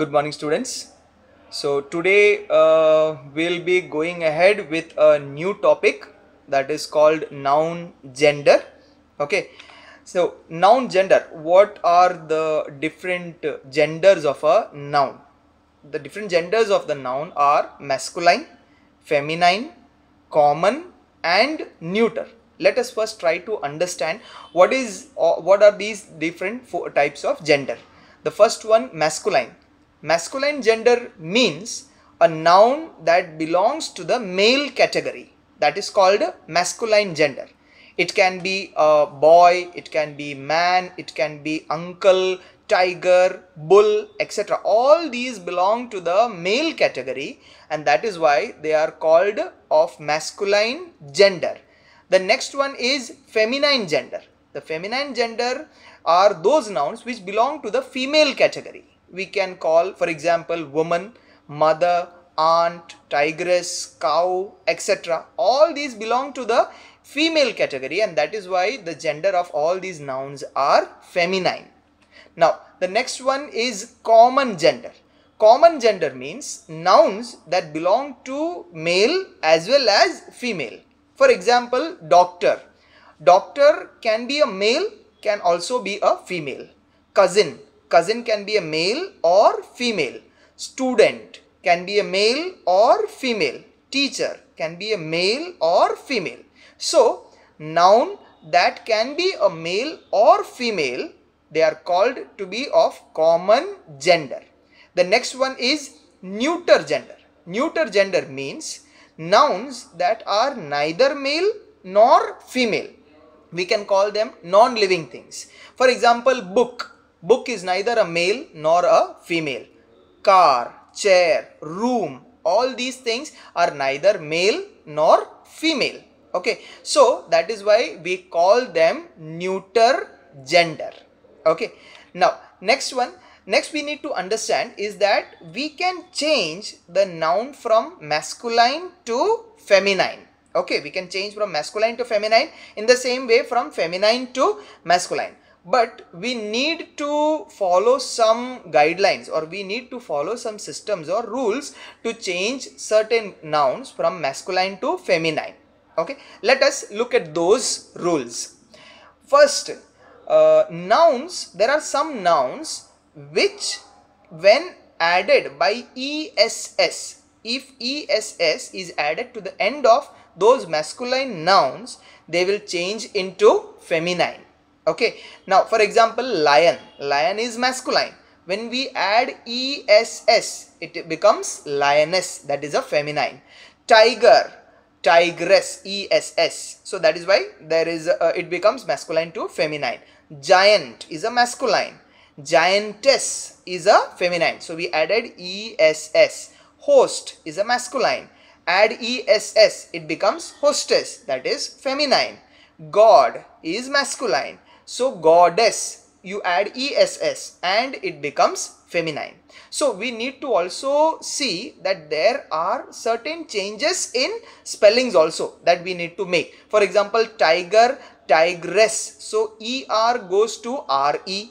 Good morning, students. So, today uh, we'll be going ahead with a new topic that is called noun gender. Okay, so noun gender what are the different genders of a noun? The different genders of the noun are masculine, feminine, common, and neuter. Let us first try to understand what is uh, what are these different types of gender. The first one masculine. Masculine gender means a noun that belongs to the male category that is called masculine gender. It can be a boy, it can be man, it can be uncle, tiger, bull, etc. All these belong to the male category and that is why they are called of masculine gender. The next one is feminine gender. The feminine gender are those nouns which belong to the female category. We can call for example woman, mother, aunt, tigress, cow, etc. All these belong to the female category and that is why the gender of all these nouns are feminine. Now the next one is common gender. Common gender means nouns that belong to male as well as female. For example, doctor. Doctor can be a male, can also be a female. Cousin. Cousin can be a male or female. Student can be a male or female. Teacher can be a male or female. So, noun that can be a male or female, they are called to be of common gender. The next one is neuter gender. Neuter gender means nouns that are neither male nor female. We can call them non-living things. For example, book. Book is neither a male nor a female. Car, chair, room, all these things are neither male nor female. Okay, so that is why we call them neuter gender. Okay, now next one next we need to understand is that we can change the noun from masculine to feminine okay we can change from masculine to feminine in the same way from feminine to masculine but we need to follow some guidelines or we need to follow some systems or rules to change certain nouns from masculine to feminine. Okay? Let us look at those rules. First uh, nouns there are some nouns which when added by ESS, if ESS is added to the end of those masculine nouns, they will change into feminine. Okay. Now, for example, lion. Lion is masculine. When we add ESS, it becomes lioness. That is a feminine. Tiger, tigress, ESS. So that is why there is a, it becomes masculine to feminine. Giant is a masculine giantess is a feminine so we added ess host is a masculine add ess it becomes hostess that is feminine god is masculine so goddess you add ess and it becomes feminine. So we need to also see that there are certain changes in spellings also that we need to make. For example tiger tigress. So er goes to re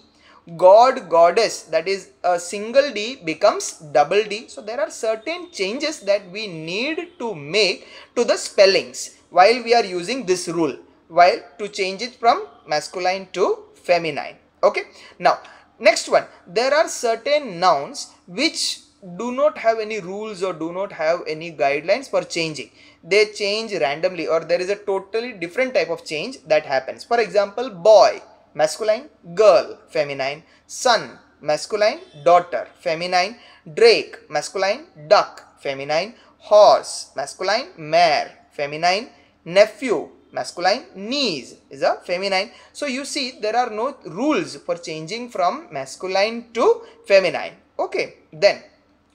god goddess that is a single d becomes double d. So there are certain changes that we need to make to the spellings while we are using this rule while to change it from masculine to feminine. Okay? Now next one. There are certain nouns which do not have any rules or do not have any guidelines for changing. They change randomly or there is a totally different type of change that happens. For example boy masculine. Girl feminine. Son masculine. Daughter feminine. Drake masculine. Duck feminine. Horse masculine. Mare feminine. Nephew masculine knees is a feminine. So you see there are no rules for changing from masculine to feminine. Okay then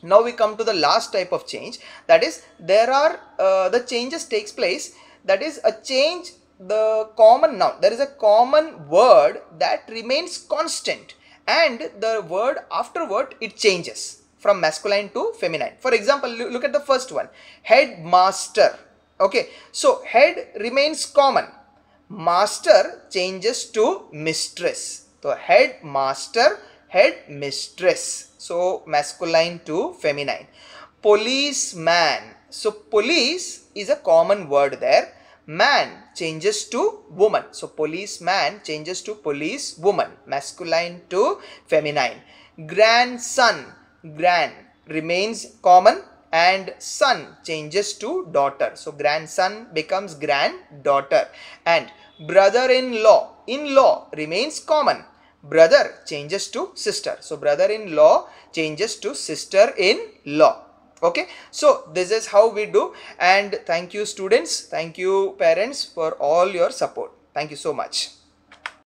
now we come to the last type of change. That is there are uh, the changes takes place. That is a change the common noun. There is a common word that remains constant. And the word afterward it changes from masculine to feminine. For example look at the first one. Headmaster okay so head remains common. Master changes to mistress. So head master, head mistress. So masculine to feminine. Policeman so police is a common word there. Man changes to woman. So policeman changes to police woman. Masculine to feminine. Grandson grand remains common and son changes to daughter. So grandson becomes granddaughter. And brother-in-law in-law remains common. Brother changes to sister. So brother-in-law changes to sister-in-law. Okay? So this is how we do. And thank you students. Thank you parents for all your support. Thank you so much